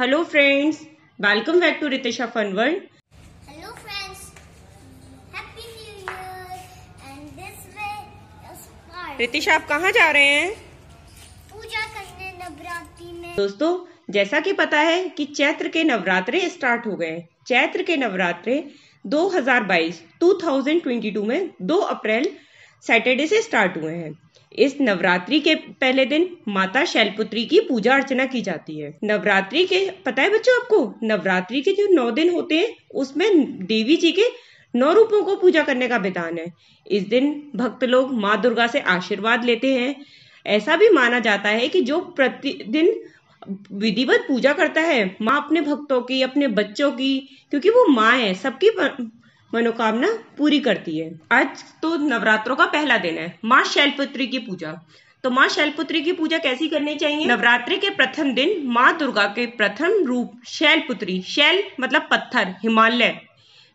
Hello friends welcome back to Ritesha fun world hello friends happy आप कहाँ जा रहे हैं? पूजा करने नवरात्रि में। दोस्तों जैसा कि पता है कि चैत्र के नवरात्रे स्टार्ट हो गए चैत्र के नवरात्रे 2022 2022 में 2 अप्रैल सैटरडे से स्टार्ट हुए हैं। इस नवरात्रि के पहले दिन माता शैलपुत्री की पूजा अर्चना की जाती है। नवरात्रि के, पता है बच्चों आपको? नवरात्रि के जो नौ दिन होते हैं, उसमें देवी जी के नौ रूपों को पूजा करने का विधान है। इस दिन भक्त लोग माँ दुर्गा से आशीर्वाद लेते हैं। ऐसा भी माना जाता है कि जो प्रतिदिन विधिवत पूजा करता है, माँ अपने भक्तों की, अपने बच्चों की, क्योंकि वो माँ है, सबकी मनोकामना पूरी करती है। आज तो नवरात्रों का पहला दिन है। माँ शैलपुत्री की पूजा। तो माँ शैलपुत्री की पूजा कैसी करनी चाहिए? नवरात्रि के प्रथम दिन माँ दुर्गा के प्रथम रूप शैलपुत्री। शैल मतलब पत्थर, हिमालय।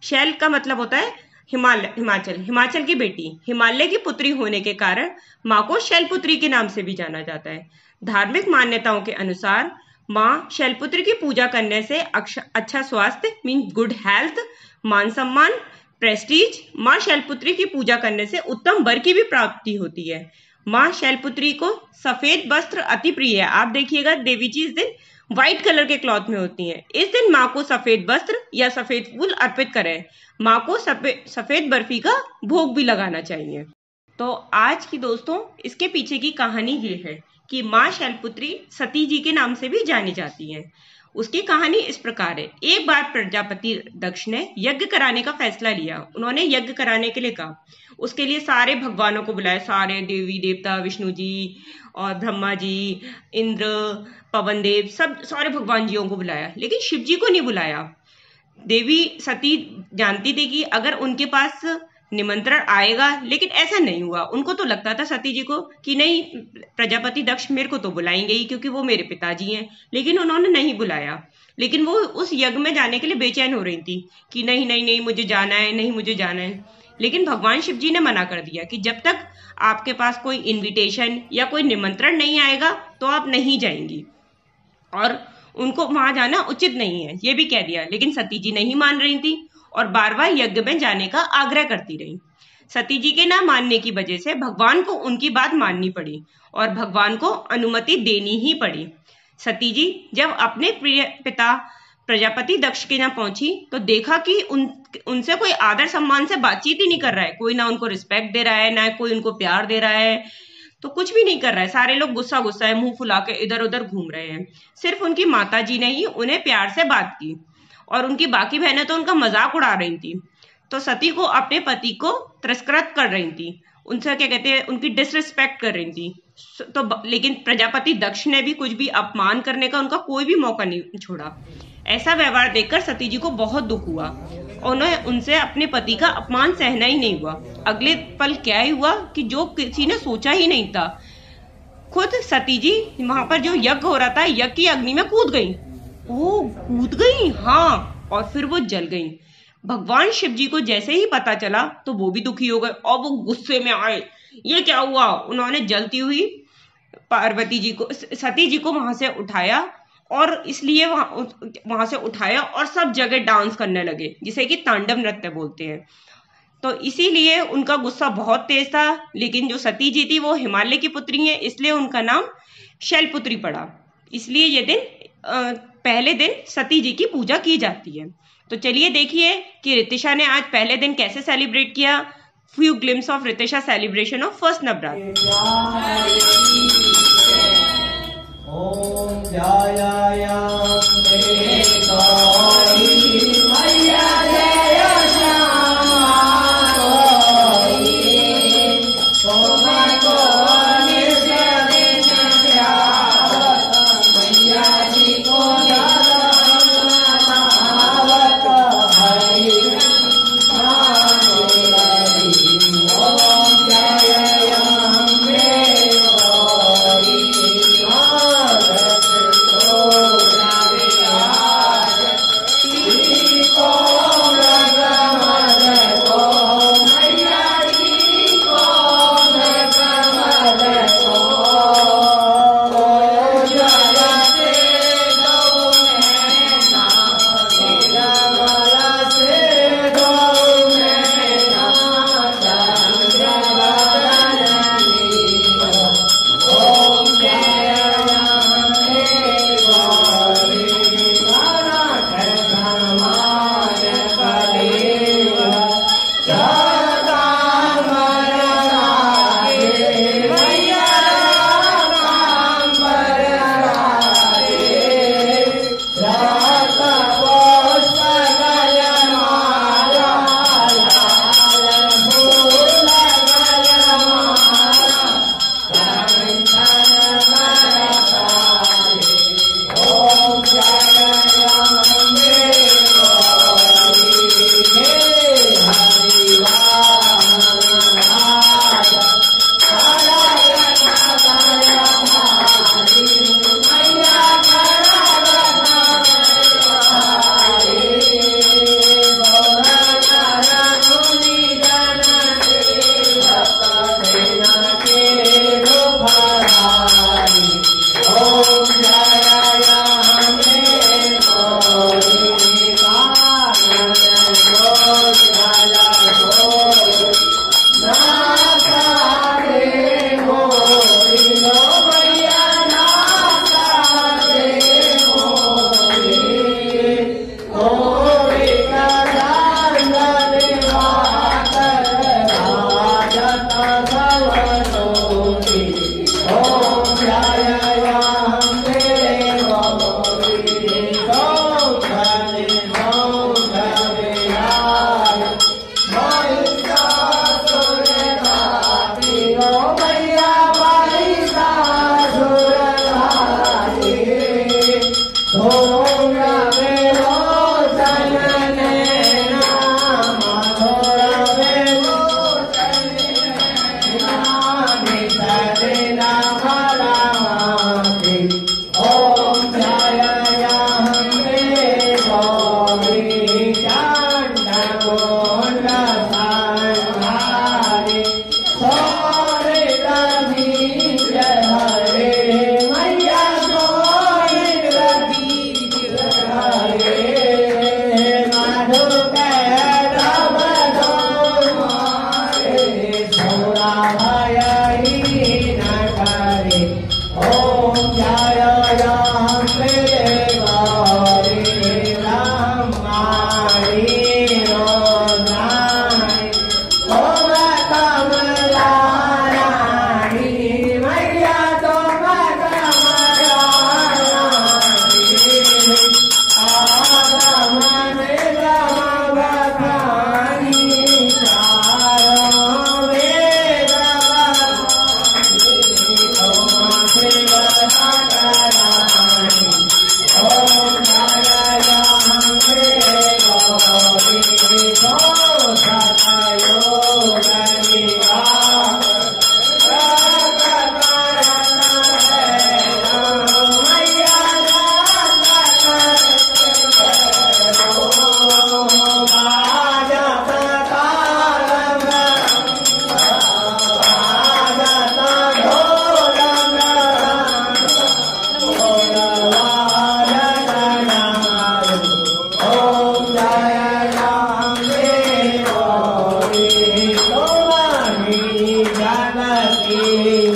शैल का मतलब होता है हिमालय हिमाचल। हिमाचल की बेटी। हिमालय की पुत्री होने के कारण माँ को शैलपुत्री के नाम से भी जाना जाता है। धार्मिक मान्यताओं के अनुसार माँ शैलपुत्री की पूजा करने से अच्छा स्वास्थ्य मीन गुड हेल्थ मान सम्मान प्रेस्टीज माँ शैलपुत्री की पूजा करने से उत्तम वर की भी प्राप्ति होती है। माँ शैलपुत्री को सफ़ेद वस्त्र अति प्रिय है। आप देखिएगा, देवी जी इस दिन व्हाइट कलर के क्लॉथ में होती हैं। इस दिन माँ को सफ़ेद वस्त्र या सफ़ेद फूल अर्पित करें। माँ को सफ़ेद बर्फ़ी का भोग भी लगाना चाहिए। तो आज की दोस्तों, इसके पीछे की कहानी ये है कि माँ शैलपुत्री सती जी के नाम से भी जानी जाती हैं। उसकी कहानी इस प्रकार है। एक बार प्रजापति दक्ष ने यज्ञ कराने का फैसला लिया। उन्होंने यज्ञ कराने के लिए कहा। उसके लिए सारे भगवानों को बुलाया। सारे देवी देवता, विष्णु जी और ब्रह्मा जी, इंद्र, पवन देव, सब, सारे भगवान जियों को बुलाया। लेकिन शिव जी को नहीं बुलाया। देवी सती जानती थी कि अगर उनके पास निमंत्रण आएगा, लेकिन ऐसा नहीं हुआ। उनको तो लगता था सती जी को कि नहीं, प्रजापति दक्ष मेरे को तो बुलाएँगे ही, क्योंकि वो मेरे पिताजी हैं। लेकिन उन्होंने नहीं बुलाया। लेकिन वो उस यज्ञ में जाने के लिए बेचैन हो रही थी कि नहीं नहीं नहीं, मुझे जाना है, नहीं, मुझे जाना है। लेकिन भगवान शिव जी ने मना कर दिया कि जब तक आपके पास कोई इनविटेशन या कोई निमंत्रण नहीं आएगा तो आप नहीं जाएँगी। और उनको वहाँ जाना उचित नहीं है, ये भी कह दिया। लेकिन सती जी नहीं मान रही थी। और बार बार यज्ञ में जाने का आग्रह करती रही। सती जी के ना मानने की वजह से भगवान को उनकी बात माननी पड़ी और भगवान को अनुमति देनी ही पड़ी। सती जी जब अपने प्रिय पिता प्रजापति दक्ष के यहाँ पहुँची तो देखा कि उन, उनसे कोई आदर सम्मान से बातचीत ही नहीं कर रहा है। कोई ना उनको रिस्पेक्ट दे रहा है, ना कोई उनको प्यार दे रहा है तो कुछ भी नहीं कर रहा है। सारे लोग गुस्सा गुस्सा है, मुँह फुला के इधर उधर घूम रहे हैं। सिर्फ़ उनकी माता जी ने ही उन्हें प्यार से बात की। और उनकी बाकी बहनें तो उनका मज़ाक उड़ा रही थी। तो सती को अपने पति को तिरस्कृत कर रही थी। उनसे क्या कहते हैं, उनकी डिसरिस्पेक्ट कर रही थी। तो लेकिन प्रजापति दक्ष ने भी कुछ भी अपमान करने का उनका कोई भी मौका नहीं छोड़ा। ऐसा व्यवहार देखकर सती जी को बहुत दुख हुआ। उन्हें, उनसे अपने पति का अपमान सहना ही नहीं हुआ। अगले पल क्या ही हुआ कि जो किसी ने सोचा ही नहीं था। खुद सती जी, वहाँ पर जो यज्ञ हो रहा था, यज्ञ की अग्नि में कूद गई। ओ कूद गई हाँ और फिर वो जल गई। भगवान शिव जी को जैसे ही पता चला तो वो भी दुखी हो गए और वो गुस्से में आए। ये क्या हुआ? उन्होंने जलती हुई पार्वती जी को सती जी को वहाँ से उठाया और इसलिए वहाँ वहाँ से उठाया और सब जगह डांस करने लगे, जिसे कि तांडव नृत्य बोलते हैं। तो इसीलिए उनका गुस्सा बहुत तेज था, लेकिन जो सती जी थी वो हिमालय की पुत्री है, इसलिए उनका नाम शैलपुत्री पड़ा। इसलिए ये दिन पहले दिन सती जी की पूजा की जाती है। तो चलिए देखिए कि रितिशा ने आज पहले दिन कैसे सेलिब्रेट किया। Few glimpse of Ritisha celebration of first Navratra. Yeah, yeah. Amen.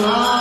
मा